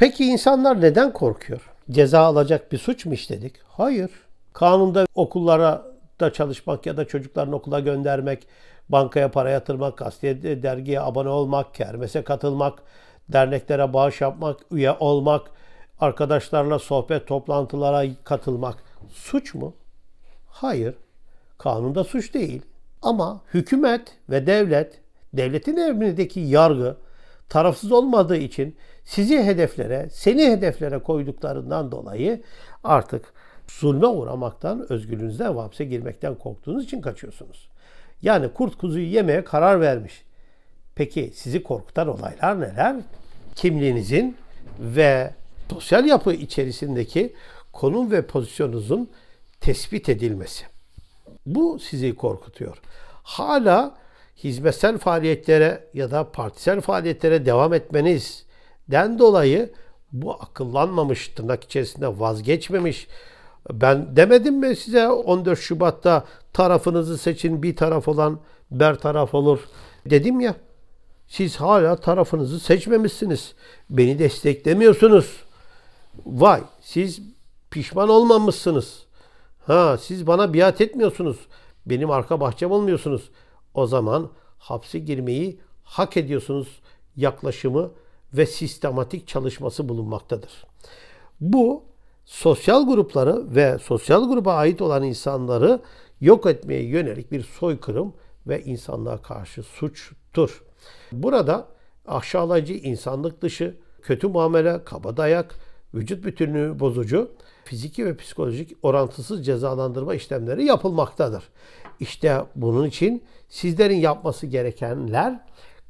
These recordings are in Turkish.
Peki insanlar neden korkuyor? Ceza alacak bir suç mu işledik? Hayır. Kanunda okullara da çalışmak ya da çocuklarını okula göndermek, bankaya para yatırmak, gazeteye, dergiye abone olmak, kermese katılmak, derneklere bağış yapmak, üye olmak, arkadaşlarla sohbet toplantılara katılmak suç mu? Hayır. Kanunda suç değil. Ama hükümet ve devlet, devletin emrindeki yargı tarafsız olmadığı için sizi hedeflere, seni hedeflere koyduklarından dolayı artık zulme uğramaktan, özgürlüğünüzden ve hapse girmekten korktuğunuz için kaçıyorsunuz. Yani kurt kuzuyu yemeye karar vermiş. Peki sizi korkutan olaylar neler? Kimliğinizin ve sosyal yapı içerisindeki konum ve pozisyonunuzun tespit edilmesi. Bu sizi korkutuyor. Hala hizmetsel faaliyetlere ya da partisel faaliyetlere devam etmenizden dolayı bu akıllanmamış tırnak içerisinde vazgeçmemiş. Ben demedim mi size 14 Şubat'ta tarafınızı seçin bir taraf olan ber taraf olur dedim ya. Siz hala tarafınızı seçmemişsiniz. Beni desteklemiyorsunuz. Vay siz pişman olmamışsınız. Ha siz bana biat etmiyorsunuz. Benim arka bahçem olmuyorsunuz. O zaman hapse girmeyi hak ediyorsunuz yaklaşımı ve sistematik çalışması bulunmaktadır. Bu sosyal grupları ve sosyal gruba ait olan insanları yok etmeye yönelik bir soykırım ve insanlığa karşı suçtur. Burada aşağılayıcı, insanlık dışı, kötü muamele, kabadayak, vücut bütünlüğü bozucu, fiziki ve psikolojik orantısız cezalandırma işlemleri yapılmaktadır. İşte bunun için sizlerin yapması gerekenler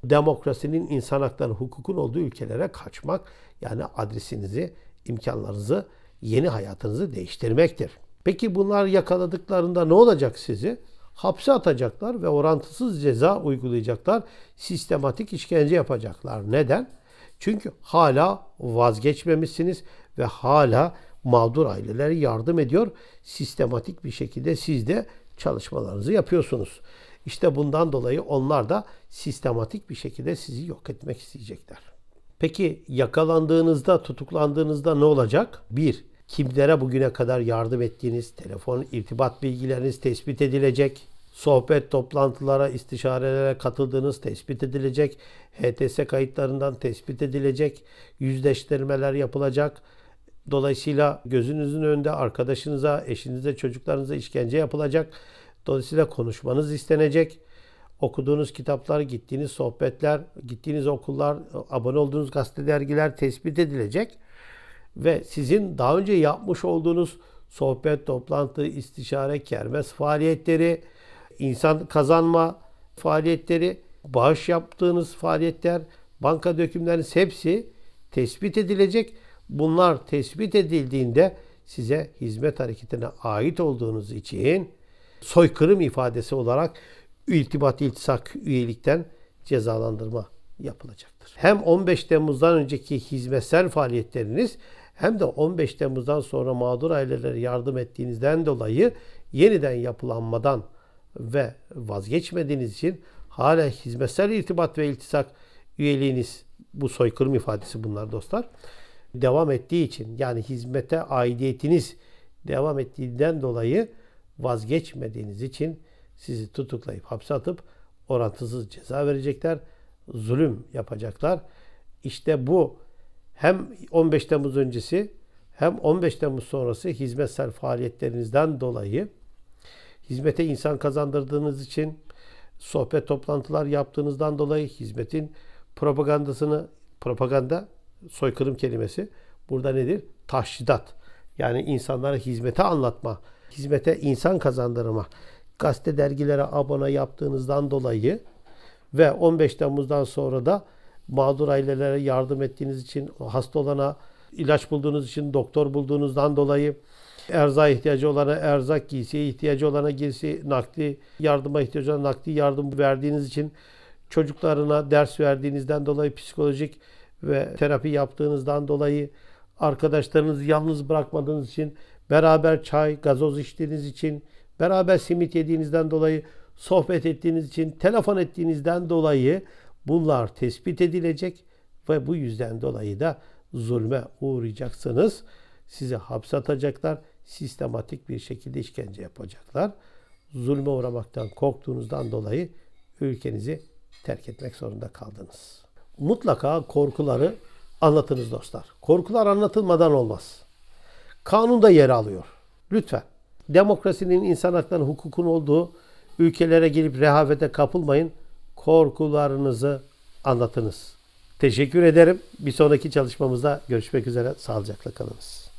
demokrasinin, insan hakları, hukukun olduğu ülkelere kaçmak. Yani adresinizi, imkanlarınızı, yeni hayatınızı değiştirmektir. Peki bunlar yakaladıklarında ne olacak sizi? Hapse atacaklar ve orantısız ceza uygulayacaklar. Sistematik işkence yapacaklar. Neden? Çünkü hala vazgeçmemişsiniz ve hala mağdur ailelere yardım ediyor. Sistematik bir şekilde siz de çalışmalarınızı yapıyorsunuz. İşte bundan dolayı onlar da sistematik bir şekilde sizi yok etmek isteyecekler. Peki yakalandığınızda, tutuklandığınızda ne olacak? Bir, kimlere bugüne kadar yardım ettiğiniz, telefon irtibat bilgileriniz tespit edilecek. Sohbet, toplantılara, istişarelere katıldığınız tespit edilecek. HTS kayıtlarından tespit edilecek. Yüzleştirmeler yapılacak. Dolayısıyla gözünüzün önünde arkadaşınıza, eşinize, çocuklarınıza işkence yapılacak. Dolayısıyla konuşmanız istenecek. Okuduğunuz kitaplar, gittiğiniz sohbetler, gittiğiniz okullar, abone olduğunuz gazete dergiler tespit edilecek. Ve sizin daha önce yapmış olduğunuz sohbet, toplantı, istişare, kermes faaliyetleri, insan kazanma faaliyetleri, bağış yaptığınız faaliyetler, banka dökümleriniz hepsi tespit edilecek. Bunlar tespit edildiğinde size hizmet hareketine ait olduğunuz için soykırım ifadesi olarak iltibat iltisak üyelikten cezalandırma yapılacaktır. Hem 15 Temmuz'dan önceki hizmetsel faaliyetleriniz hem de 15 Temmuz'dan sonra mağdur ailelere yardım ettiğinizden dolayı yeniden yapılanmadan ve vazgeçmediğiniz için hala hizmetsel irtibat ve iltisak üyeliğiniz bu soykırım ifadesi bunlar dostlar. Devam ettiği için yani hizmete aidiyetiniz devam ettiğinden dolayı vazgeçmediğiniz için sizi tutuklayıp hapse atıp orantısız ceza verecekler. Zulüm yapacaklar. İşte bu hem 15 Temmuz öncesi hem 15 Temmuz sonrası hizmetsel faaliyetlerinizden dolayı hizmete insan kazandırdığınız için sohbet toplantılar yaptığınızdan dolayı hizmetin propagandasını propaganda soykırım kelimesi burada nedir? Taşhidat. Yani insanlara hizmete anlatma, hizmete insan kazandırma, gazete dergilere abone yaptığınızdan dolayı ve 15 Temmuz'dan sonra da mağdur ailelere yardım ettiğiniz için, hasta olana ilaç bulduğunuz için, doktor bulduğunuzdan dolayı erza ihtiyacı olana erzak, giysiye ihtiyacı olana giysi, nakdi yardıma ihtiyacı olana nakdi yardım verdiğiniz için, çocuklarına ders verdiğinizden dolayı psikolojik ve terapi yaptığınızdan dolayı arkadaşlarınızı yalnız bırakmadığınız için, beraber çay, gazoz içtiğiniz için, beraber simit yediğinizden dolayı, sohbet ettiğiniz için, telefon ettiğinizden dolayı bunlar tespit edilecek ve bu yüzden dolayı da zulme uğrayacaksınız. Sizi hapse atacaklar. Sistematik bir şekilde işkence yapacaklar. Zulme uğramaktan korktuğunuzdan dolayı ülkenizi terk etmek zorunda kaldınız. Mutlaka korkuları anlatınız dostlar. Korkular anlatılmadan olmaz. Kanunda yer alıyor. Lütfen. Demokrasinin, insan haklarının, hukukun olduğu ülkelere girip rehavete kapılmayın. Korkularınızı anlatınız. Teşekkür ederim. Bir sonraki çalışmamızda görüşmek üzere. Sağlıcakla kalınız.